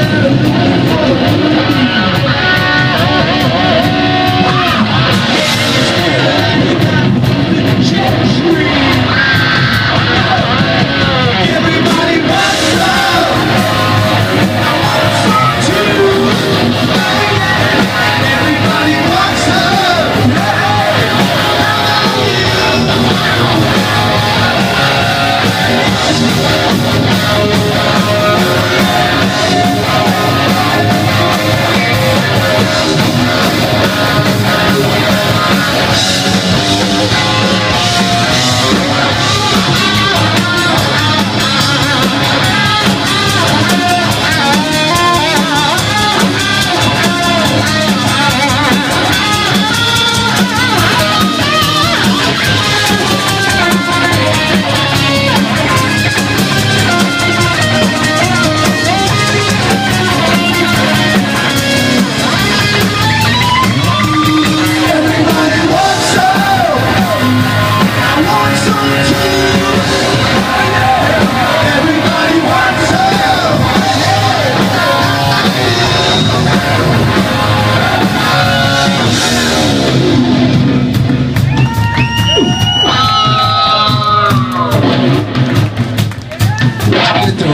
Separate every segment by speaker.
Speaker 1: Thank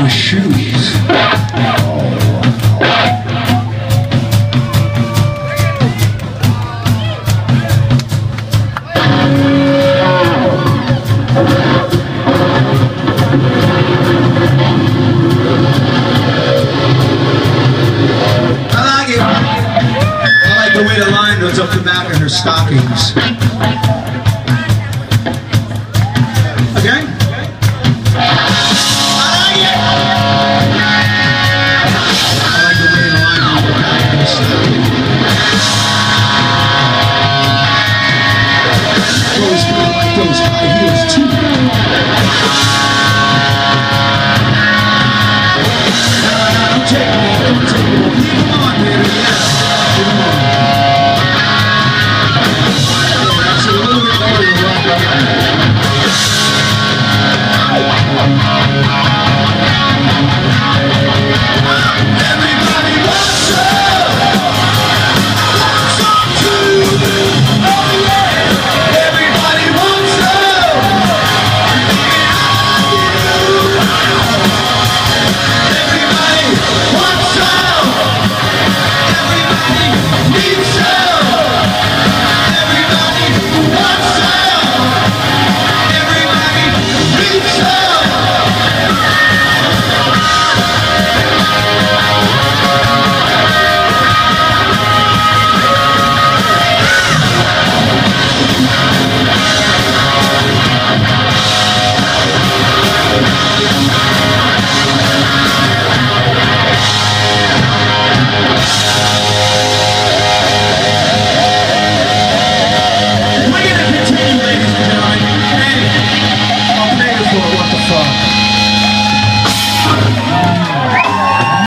Speaker 1: on shoes. I like the way the line goes up the back of her stockings. Those high, goes high heels too.